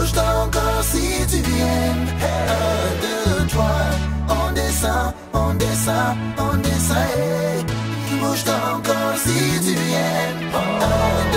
Bouge-toi encore si tu viens. Un, deux, trois. On descend, on descend, on descend. Bouge-toi encore si tu viens. Un,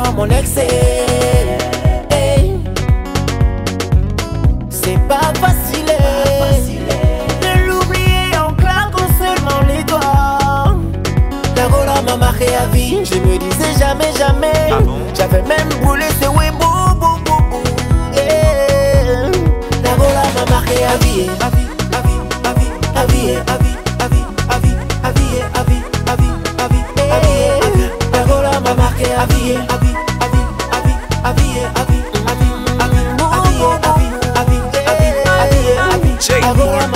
mon excès. Hey. C'est pas facile de l'oublier en claquant seulement les doigts. La gola m'a marqué à vie, je me disais jamais, jamais. J'avais même brûlé ce webou, bou, bou, bou. Yeah. La gola m'a marqué à vie, à vie, à vie, à vie, à vie, à vie, à vie,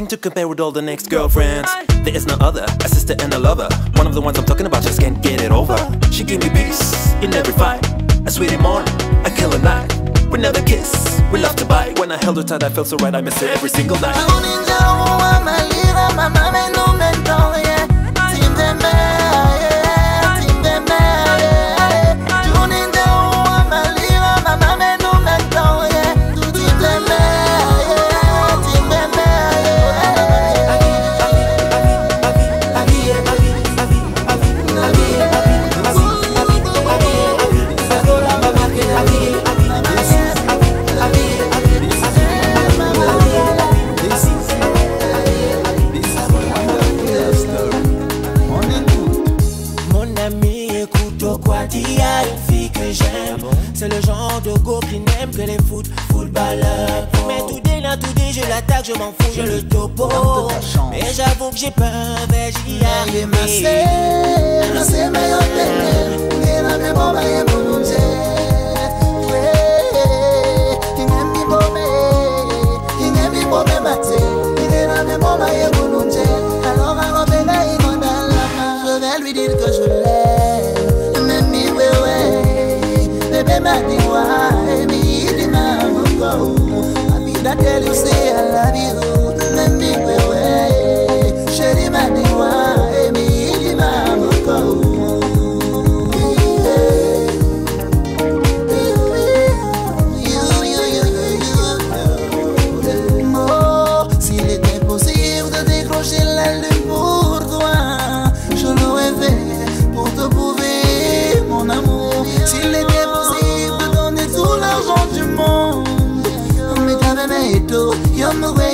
Nothing to compare with all the next girlfriends. There is no other, a sister and a lover. One of the ones I'm talking about just can't get it over. She gave me peace in every fight. A sweetie morning, a killer night. We never kiss, we love to bite. When I held her tight, I felt so right, I miss her every single night. N'aime que les foot, footballeurs. Mais tout dès là, tout dès, je l'attaque, je m'en fous, je le topo. Mais j'avoue que j'ai peur, mais j'y arrive. Je vais lui dire que je l'aime Même mi wewe Bébé m'a dit ouais Abida tell you say I love you